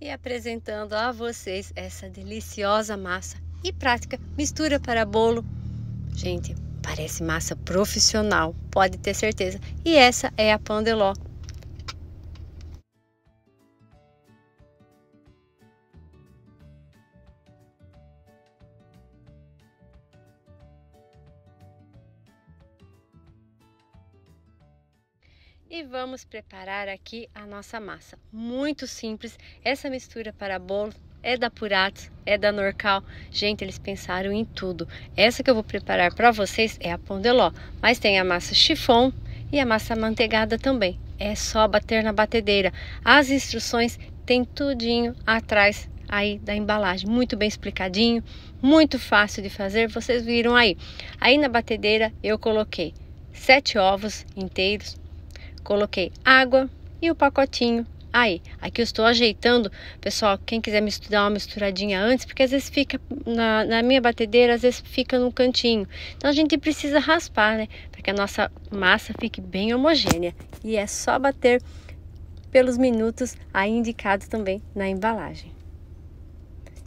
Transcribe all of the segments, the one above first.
e apresentando a vocês essa deliciosa massa e prática mistura para bolo. Gente, parece massa profissional, pode ter certeza. E essa é a Pandeló. E vamos preparar aqui a nossa massa. Muito simples. Essa mistura para bolo é da Puratos, é da Norcal. Gente, eles pensaram em tudo. Essa que eu vou preparar para vocês é a Pondeló, mas tem a massa chifon e a massa manteigada também. É só bater na batedeira. As instruções tem tudinho atrás aí da embalagem, muito bem explicadinho, muito fácil de fazer, vocês viram aí. Aí na batedeira eu coloquei sete ovos inteiros, coloquei água e o pacotinho aí. Aqui eu estou ajeitando, pessoal, quem quiser misturar uma misturadinha antes, porque às vezes fica na, na, minha batedeira, às vezes fica no cantinho. Então a gente precisa raspar, né? Para que a nossa massa fique bem homogênea. E é só bater pelos minutos aí indicados também na embalagem.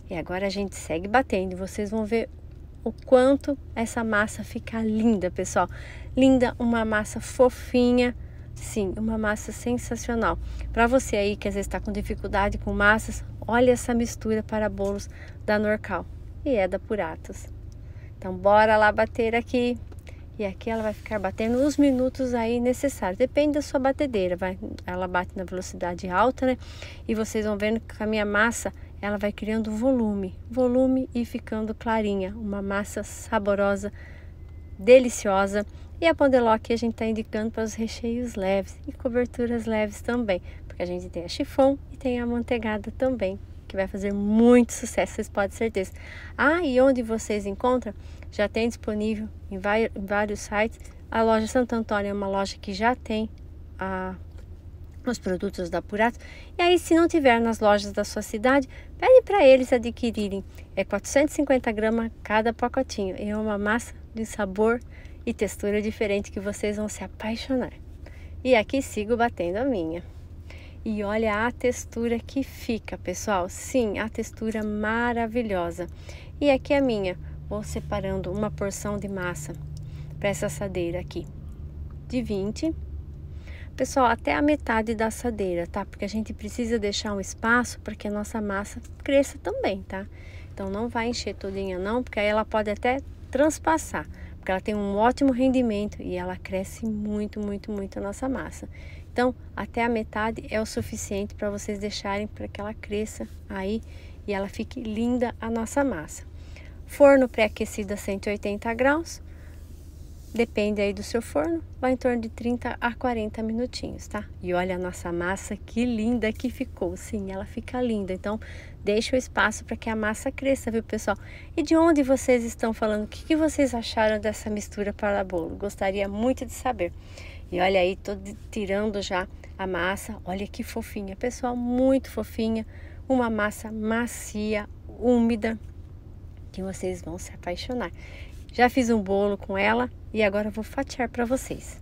E agora a gente segue batendo, vocês vão ver o quanto essa massa fica linda, pessoal. Linda, uma massa fofinha, Sim, uma massa sensacional. Para você aí que às vezes está com dificuldade com massas, olha essa mistura para bolos da Norcal e é da Puratos. Então bora lá bater aqui. E aqui ela vai ficar batendo os minutos aí necessários. Depende da sua batedeira, vai, ela bate na velocidade alta, né? E vocês vão vendo que a minha massa, ela vai criando volume, volume e ficando clarinha, uma massa saborosa, deliciosa. E a Pondeló aqui a gente está indicando para os recheios leves e coberturas leves também, porque a gente tem a chifão e tem a manteigada também, que vai fazer muito sucesso, vocês podem ter certeza. Ah, e onde vocês encontram? Já tem disponível em vários sites. A loja Santo Antônio é uma loja que já tem a, os produtos da Purato. E aí, se não tiver nas lojas da sua cidade, pede para eles adquirirem. É 450 gramas cada pacotinho. E é uma massa de sabor e textura diferente que vocês vão se apaixonar. E aqui sigo batendo a minha. E olha a textura que fica, pessoal. Sim, a textura maravilhosa. E aqui a minha. Vou separando uma porção de massa para essa assadeira aqui. De 20. Pessoal, até a metade da assadeira, tá? Porque a gente precisa deixar um espaço para que a nossa massa cresça também, tá? Então não vai encher todinha não, porque aí ela pode até transpassar porque ela tem um ótimo rendimento e ela cresce muito, muito, muito a nossa massa. Então, até a metade é o suficiente para vocês deixarem para que ela cresça aí e ela fique linda a nossa massa. Forno pré-aquecido a 180 graus, depende aí do seu forno, vai em torno de 30 a 40 minutinhos, tá? E olha a nossa massa, que linda que ficou. Sim, ela fica linda. Então, Deixe o espaço para que a massa cresça, viu, pessoal? E de onde vocês estão falando? O que, que vocês acharam dessa mistura para bolo? Gostaria muito de saber. E olha aí, tô tirando já a massa. Olha que fofinha, pessoal, muito fofinha. Uma massa macia, úmida, que vocês vão se apaixonar. Já fiz um bolo com ela e agora vou fatiar para vocês.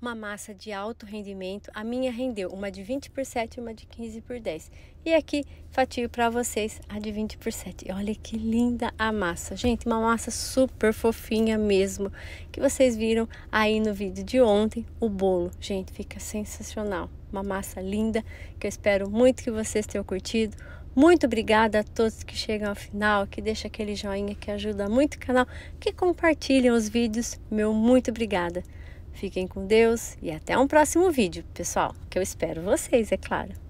Uma massa de alto rendimento. A minha rendeu uma de 20 por 7 e uma de 15 por 10. E aqui fatio para vocês a de 20 por 7. Olha que linda a massa. Gente, uma massa super fofinha mesmo, que vocês viram aí no vídeo de ontem. O bolo, gente, fica sensacional. Uma massa linda, que eu espero muito que vocês tenham curtido. Muito obrigada a todos que chegam ao final, que deixam aquele joinha que ajuda muito o canal, que compartilham os vídeos. Meu muito obrigada. Fiquem com Deus e até um próximo vídeo, pessoal, que eu espero vocês, é claro.